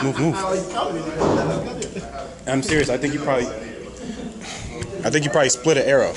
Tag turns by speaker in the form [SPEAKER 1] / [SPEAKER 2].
[SPEAKER 1] Move, move. I'm serious. I think you probably, I think you probably split an arrow.